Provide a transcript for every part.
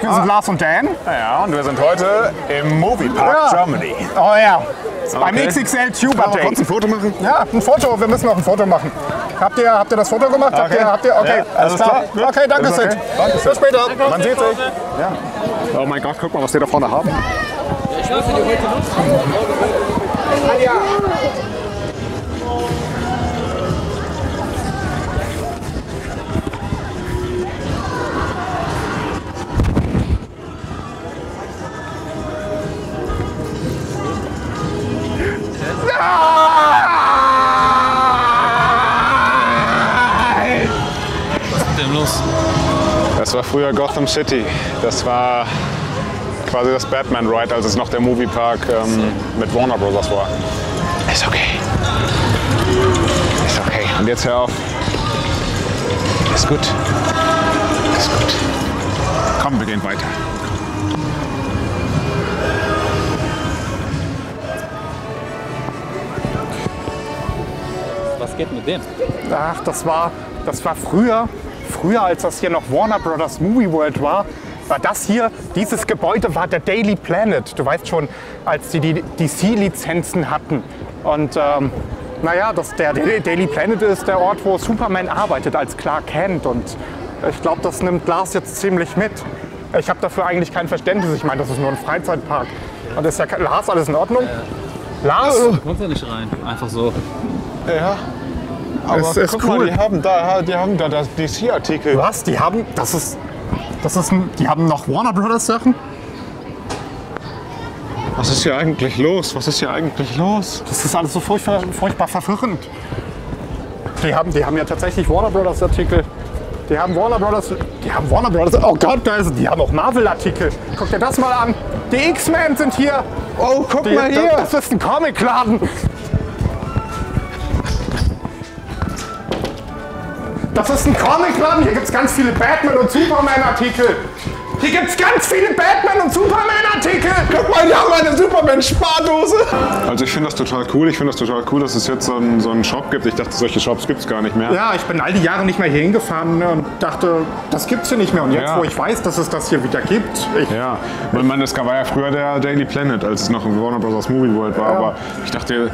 Wir sind Lars und Dan. Ja, und wir sind heute im Moviepark Ja. Germany. Oh ja. Beim Okay. XXL Tuber Können wir kurz Day. ein Foto machen? Ja, ein Foto. Wir müssen noch ein Foto machen. Habt ihr, habt ihr das Foto gemacht? Habt Okay. ihr, habt ihr? Okay, Ja, alles klar. klar. Okay, danke, Ist Sid. okay. Danke. Bis später. Man sieht sich. Ja. Oh mein Gott, guck mal, was die da vorne haben. dem Das war früher Gotham City. Das war quasi das Batman Ride, als es noch der Moviepark ähm, mit Warner Bros. war. Ist okay. Ist okay. Und jetzt hör auf. Ist gut. Ist gut. Komm, wir gehen weiter. Was geht mit dem? Ach, das war, das war früher, früher als das hier noch Warner Brothers Movie World war, war das hier, dieses Gebäude war der Daily Planet. Du weißt schon, als die die DC-Lizenzen hatten. Und ähm, naja, das, der Daily Planet ist der Ort, wo Superman arbeitet als Clark Kent. Und ich glaube, das nimmt Lars jetzt ziemlich mit. Ich habe dafür eigentlich kein Verständnis. Ich meine, das ist nur ein Freizeitpark. Und ist ja Lars, alles in Ordnung? Lars? Kommt da nicht rein. Einfach so. Ja. Aber Es ist guck cool. mal, die haben da, die haben da das DC-Artikel. Was? Die haben, das ist, das ist ein, die haben noch Warner Brothers Sachen? Was ist hier eigentlich los? Was ist hier eigentlich los? Das ist alles so furchtbar, furchtbar verwirrend. Die haben, die haben ja tatsächlich Warner Brothers Artikel. Die haben Warner Brothers, die haben Warner Brothers, oh Gott, da ist, die haben auch Marvel Artikel. Guck dir das mal an. Die X-Men sind hier. Oh, guck Die, mal hier. Das ist ein Comicladen. Das ist ein Comicladen. Hier gibt es ganz viele Batman und Superman Artikel. Hier gibt es ganz viele Batman und Superman Artikel. Guck mal, die haben eine Superman-Spardose. Also ich finde das total cool. Ich finde das total cool, dass es jetzt so einen, so einen Shop gibt. Ich dachte, solche Shops gibt es gar nicht mehr. Ja, ich bin all die Jahre nicht mehr hier hingefahren und dachte, das gibt's hier nicht mehr. Und jetzt, Ja. wo ich weiß, dass es das hier wieder gibt, ich, Ja, ich meine, das war ja früher der Daily Planet, als es noch im Warner Bros. Movie World war. Aber ich dachte,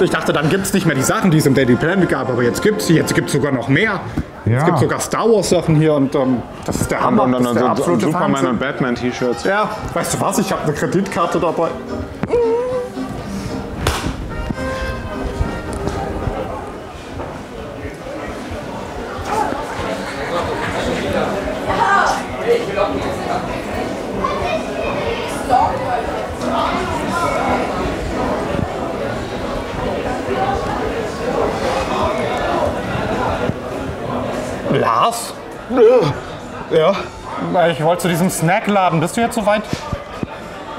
ich dachte, dann gibt's nicht mehr die Sachen, die es im Daily Planet gab. Aber jetzt gibt's sie. Jetzt gibt's sogar noch mehr. Ja. Es gibt sogar Star Wars Sachen hier und ähm, das ist der und Hammer. dann, Das ist der dann so absolute Superman Wahnsinn. und Batman T-Shirts. Ja, weißt du was? Ich habe eine Kreditkarte dabei. Lars? Ja, Ich wollte zu diesem Snackladen. Bist du jetzt soweit?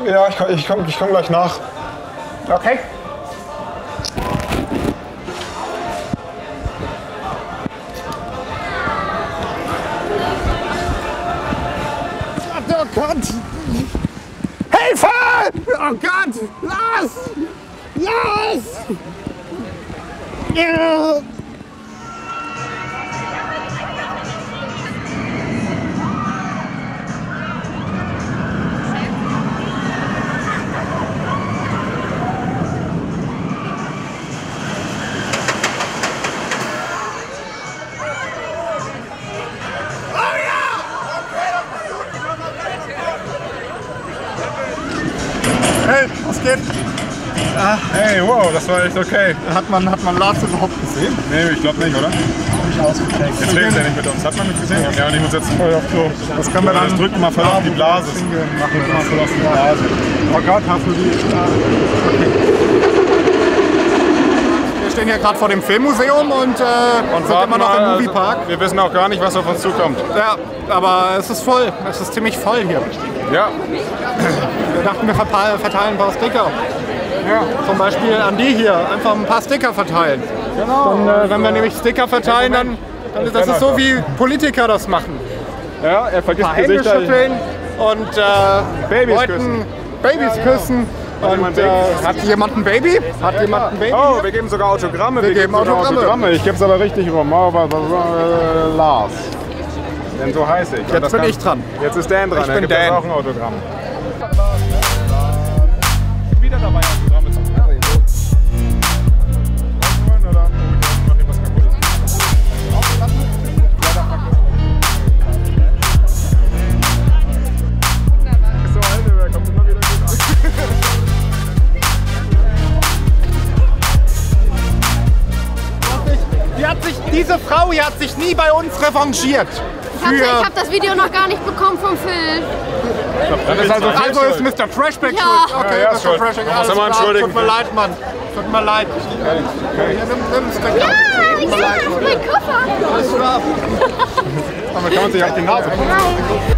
ja ich, komm- ich komme ich komm gleich nach. Okay. Oh Gott! Hilfe! Oh Gott! Lars! Lars! Ja. Hey, was geht? Hey, wow, das war echt okay. Hat man, hat man Lars überhaupt gesehen? Nee, ich glaube nicht, oder? Jetzt redet er nicht mit uns. Hat man mich gesehen? Ja, und ich muss jetzt voll auf Klo. Das können wir dann. das drückt mal voll auf die Blase. Machen wir Mal voll auf die Blase. Oh Gott, hast du die. Okay. Wir stehen hier gerade vor dem Filmmuseum und, äh, und sind immer noch im Moviepark. Wir wissen auch gar nicht, was auf uns zukommt. Ja, aber es ist voll. Es ist ziemlich voll hier. Ja, Wir dachten, wir verteilen ein paar Sticker. Ja. Zum Beispiel an die hier. Einfach ein paar Sticker verteilen. Genau. Dann, äh, wenn wir nämlich Sticker verteilen, dann, dann ist das ist so wie Politiker das machen. ja er vergisst Ein paar Hände schütteln und äh, Babys Leuten küssen. Babys küssen. jemand Und, äh, hat jemand ein Baby? Hat jemand ein Baby? Oh, wir geben sogar Autogramme. Wir geben sogar Autogramme. Ich gebe es aber richtig rum. Aber, Lars. Denn so heiße ich. Jetzt bin kann- ich dran. Jetzt ist Dan dran. Ich bin Dan. auch ein Autogramm. Wieder dabei Autogramme zu diese Frau hier hat sich nie bei uns revanchiert. Ich habe das Video noch gar nicht bekommen vom Phil. Das ist also also ist Mr. Trashback Ja. schuld. Okay, Ja, ist Mr. Muss alles klar. entschuldigen. Tut mir leid, Mann. Tut mir leid. Ja, nimm, nimm's weg. Ah, ich das, mein Koffer. Alles klar. Damit kann man sich auf die Nase putzen.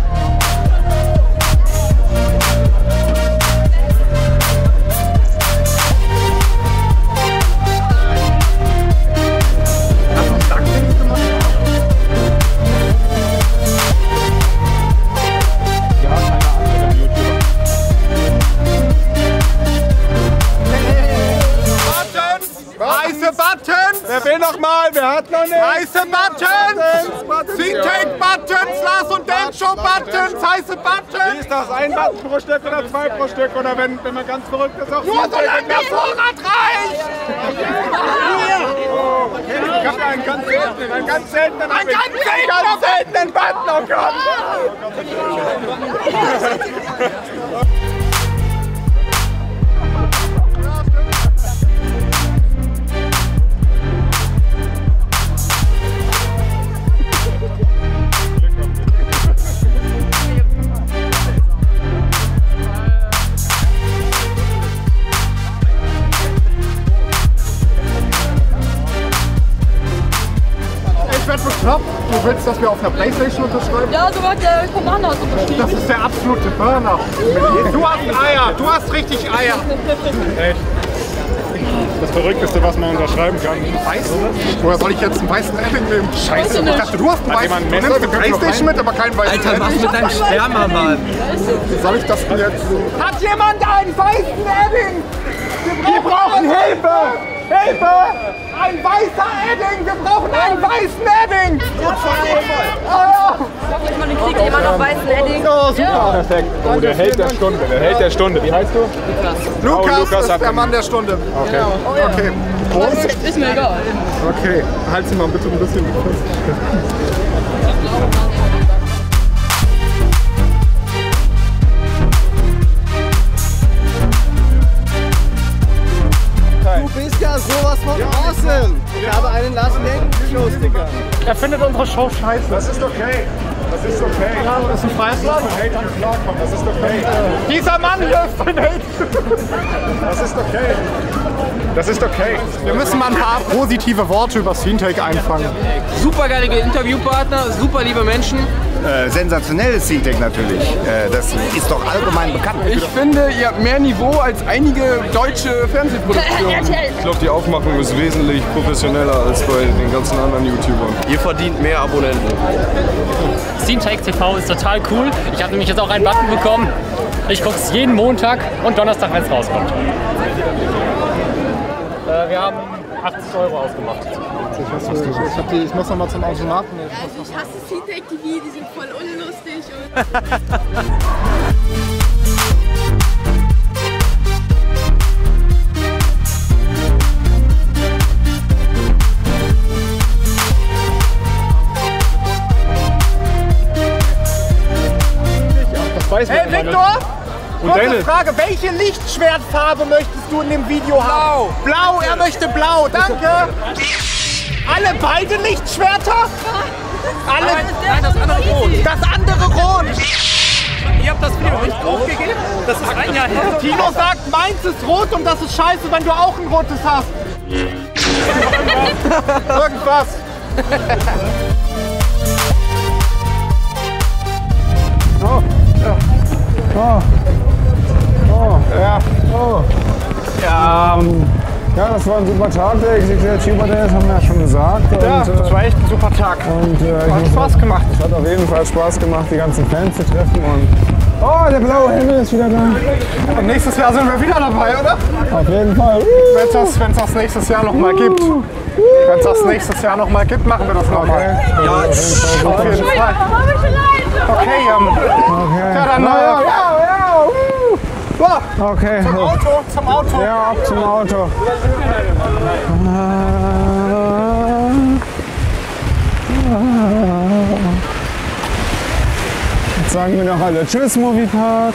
Hat noch nicht? Weiße Buttons! Think Buttons! Lars und Dan Show Buttons! Heiße Wie Buttons! ist das? Ein Button pro Stück oder zwei pro Stück? Oder wenn, wenn man ganz verrückt ist, auch Nur solange der Vorrat reicht! Ich hab einen ganz seltenen, einen ganz seltenen. Ein ganz seltener, ganz seltenen Button, oh Gott! Willst, dass wir auf einer Playstation unterschreiben? Ja, so hat der Commander so beschrieben. Das ist der absolute Burner. Du hast Eier. Du hast richtig Eier. Echt? Das Verrückteste, was man unterschreiben kann. Weiß? Woher soll ich jetzt einen weißen Edding nehmen? Scheiße. Ich dachte, du hast einen Hat weißen. jemand Du nimmst eine Playstation mit, aber keinen weißen Alter, was mit deinem Sperma, Mann? Wie soll ich das denn jetzt? Hat jemand einen weißen Edding? Wir brauchen Hilfe! Hilfe! Ein weißer Edding! Wir brauchen einen weißen Edding! Ah, Ich meine, kriegt jemand noch weißen Edding? ja. Oh, super. Perfekt. Oh, der Held der Stunde. Der Held der Stunde. Wie heißt du? Lukas, Oh, Lukas ist der. Mann der Stunde. Okay. Okay. Prost. Ist mir egal. Okay. Halt sie mal bitte ein bisschen fest. Sowas von awesome. Ich habe einen Last Show Sticker. Er findet unsere Show scheiße. Das ist okay. Das ist okay. Das ist ein freies Land. Hate. Das ist okay. Dieser Mann hier ist ein Held. Das ist okay. Das ist okay. Wir müssen mal ein paar positive Worte über Scene-Take einfangen. Super geile Interviewpartner, super liebe Menschen. Äh, sensationelles Scene-Tech natürlich. Äh, das ist doch allgemein bekannt. Ich finde, ihr habt mehr Niveau als einige deutsche Fernsehproduktionen. Ich glaube, die Aufmachung ist wesentlich professioneller als bei den ganzen anderen YouTubern. Ihr verdient mehr Abonnenten. SteamTake TV ist total cool. Ich habe nämlich jetzt auch einen Button bekommen. Ich gucke es jeden Montag und Donnerstag, wenn es rauskommt. Wir haben 80 Euro ausgemacht. Ich, hab die, ich muss noch mal zum Automaten. Also ich hasse CTech TV, die sind voll unlustig. Kurze Dennis? Frage, welche Lichtschwertfarbe möchtest du in dem Video haben? Blau! Blau, er möchte blau, danke! Alle beide Lichtschwerter? Alle, Nein, das andere rot. das andere rot! Ihr habt das Video nicht aufgegeben? Das ist ein Jahr her. Tino sagt, meins ist rot und das ist scheiße, wenn du auch ein rotes hast. Irgendwas. Ja, ähm, ja, das war ein super Tag, der XXL Tuber Day, das haben wir ja schon gesagt. Ja, und, das war echt ein super Tag. und äh, ich Hat Spaß gemacht. Es hat auf jeden Fall Spaß gemacht, die ganzen Fans zu treffen und Oh, der blaue Himmel ist wieder da. Und nächstes Jahr sind wir wieder dabei, oder? Auf jeden Fall. Wenn es das, wenn's das nächstes Jahr noch mal gibt. Wenn es das nächstes Jahr noch mal gibt, machen wir das noch mal. Ja, Auf jeden Fall. Okay, ähm, ja, dann Ja, ja, äh, ja, ja. so, Okay. zum Auto, zum Auto. Ja, ab zum Auto. Jetzt sagen wir noch alle Tschüss, Moviepark.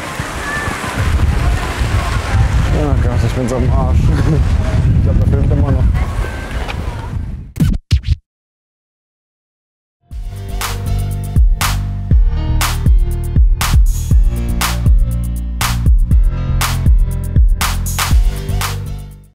Oh Gott, ich bin so am Arsch. Ich glaube, der filmt immer noch.